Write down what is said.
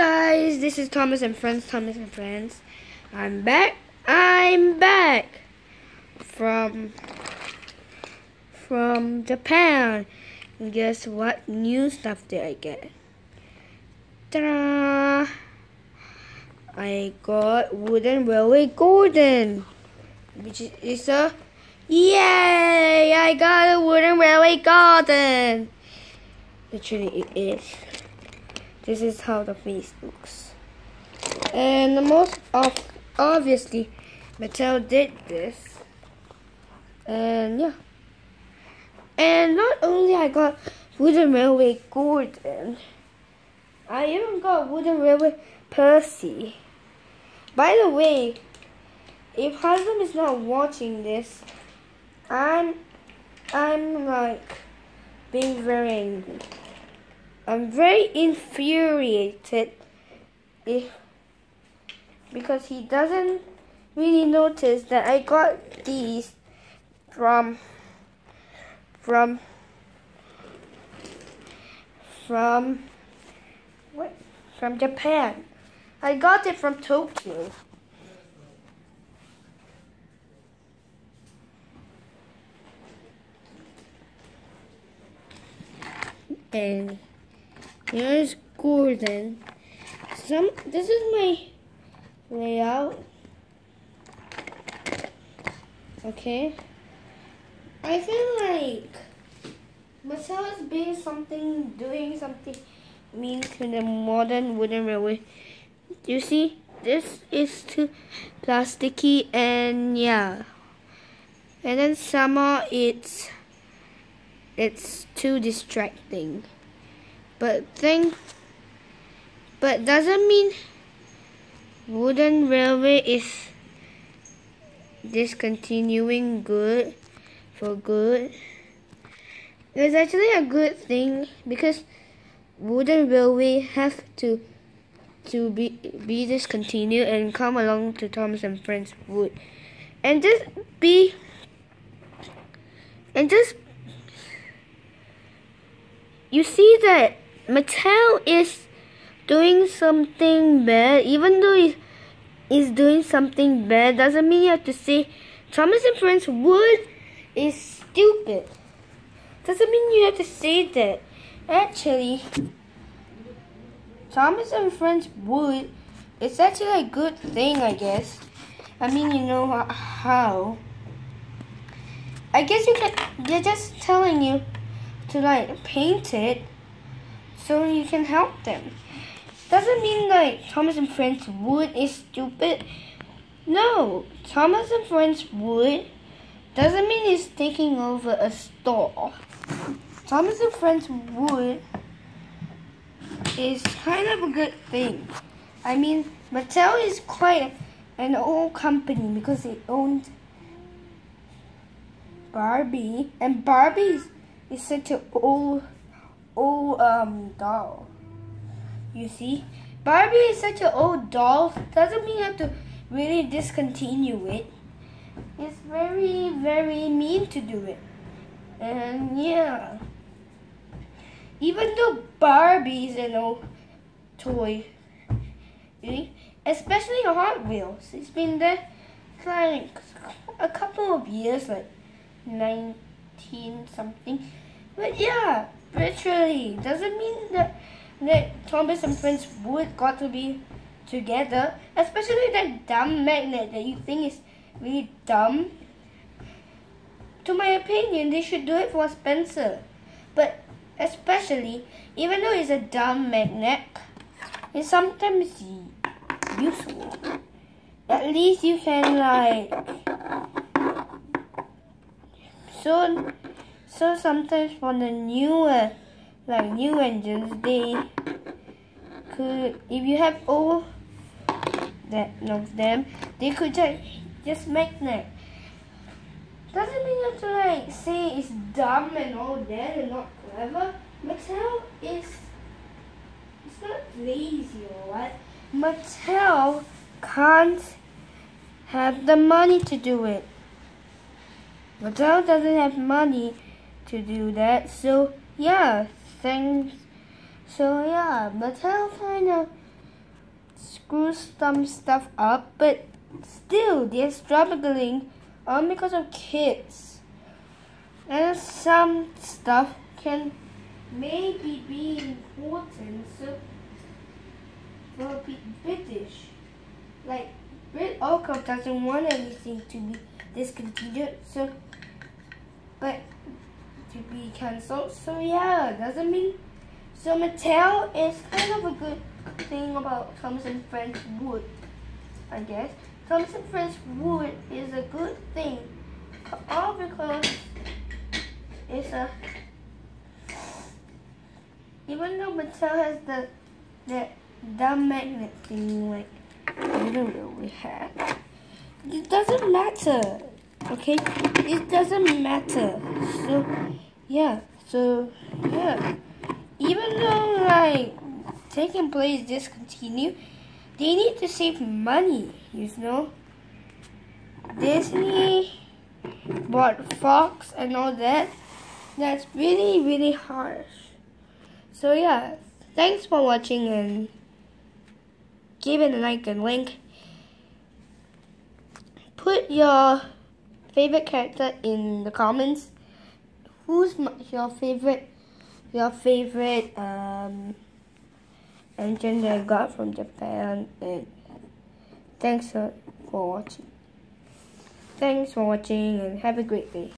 guys, this is Thomas and Friends, Thomas and Friends. I'm back. I'm back from from Japan. And guess what new stuff did I get? Ta-da! I got Wooden Railway Gordon, which is a yay! I got a Wooden Railway Gordon. Literally, it is. This is how the face looks. And the most of obviously Mattel did this. And yeah. And not only I got Wooden Railway Gordon, I even got Wooden Railway Percy. By the way, if husband is not watching this, I'm I'm like being very angry. I'm very infuriated if because he doesn't really notice that I got these from from from what from Japan. I got it from Tokyo. And Here's Gordon. Some this is my layout. Okay. I feel like Mattel is being something, doing something mean to the modern wooden railway. You see, this is too plasticky and yeah. And then summer, it's it's too distracting. But thing, but doesn't mean wooden railway is discontinuing good for good. It's actually a good thing because wooden railway have to to be be discontinued and come along to Thomas and Friends Wood and just be and just you see that Mattel is doing something bad, even though he is doing something bad, doesn't mean you have to say Thomas and Friends Wood is stupid. Doesn't mean you have to say that. Actually, Thomas and Friends Wood is actually a good thing, I guess. I mean, you know how. I guess you can. They're just telling you to like paint it so you can help them. Doesn't mean like Thomas and Friends Wood is stupid. No, Thomas and Friends Wood doesn't mean he's taking over a store. Thomas and Friends Wood is kind of a good thing. I mean, Mattel is quite an old company because it owned Barbie, and Barbie is, is such an old old um doll. You see? Barbie is such an old doll. Doesn't mean you have to really discontinue it. It's very, very mean to do it. And yeah. Even though Barbie is an old toy, especially Hot Wheels, it's been there like a couple of years, like 19 something. But yeah, Literally, doesn't mean that that Thomas and Friends would got to be together. Especially that dumb magnet that you think is really dumb. To my opinion, they should do it for Spencer. But especially, even though it's a dumb magnet, it's sometimes useful. At least you can like so so sometimes for the newer, like new engines, they could, if you have all that of them, they could just just magnet. Doesn't mean you have to like say it's dumb and all that and not clever. Mattel is it's not lazy or what. Mattel can't have the money to do it. Mattel doesn't have money to do that. So yeah, thanks. So yeah, but I'll kind of screw some stuff up, but still they're struggling all because of kids. And some stuff can maybe be important so for British. Like Brit Oco doesn't want anything to be discontinued, so be cancelled. So yeah, doesn't mean so Mattel is kind of a good thing about Thomas and Friends Wood, I guess. Thomas and Friends Wood is a good thing, all because it's a even though Mattel has the that dumb magnet thing like we have. It doesn't matter. Okay? It doesn't matter. So yeah, so yeah. Even though like taking place discontinued, they need to save money, you know. Disney bought Fox and all that. That's really really harsh. So yeah, thanks for watching and give it a like and link. Put your favorite character in the comments. Who's your favorite? Your favorite um, engine that I got from Japan. And thanks for watching. Thanks for watching and have a great day.